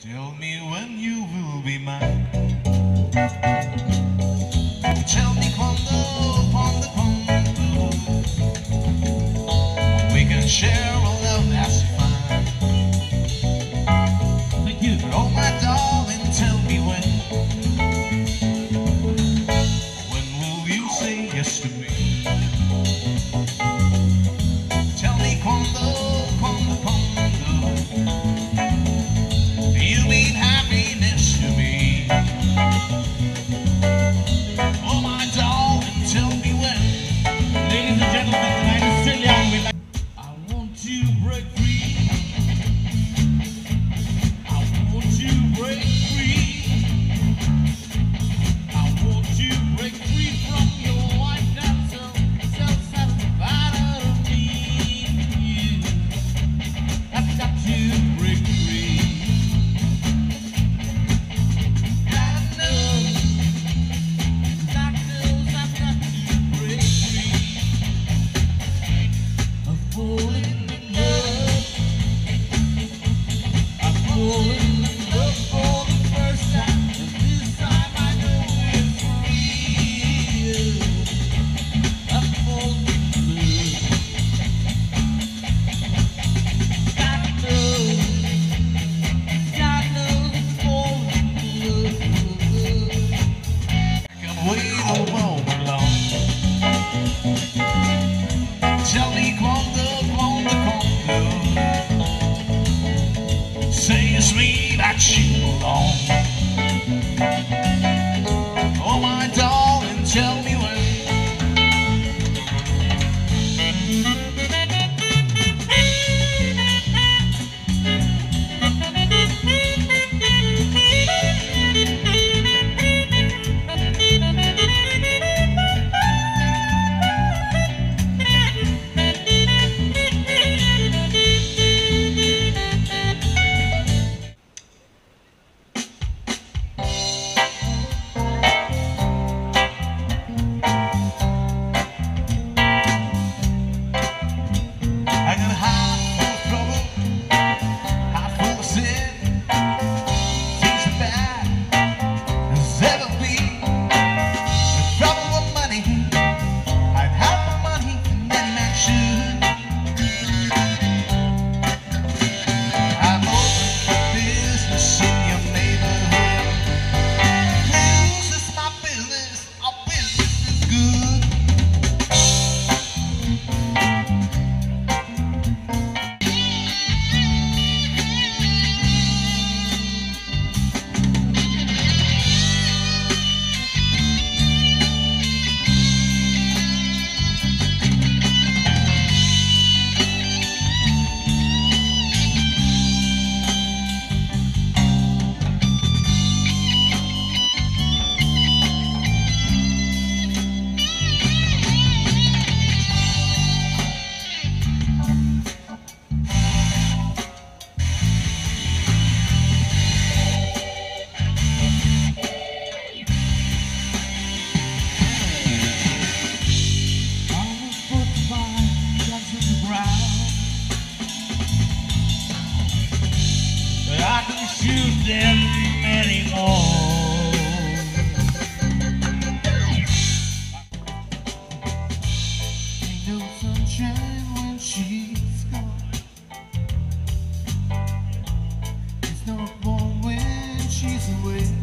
Tell me when you will be mine. Tell me quando, quando, quando we can share. cool. choose them anymore. Ain't no sunshine when she's gone. It's not warm when she's away.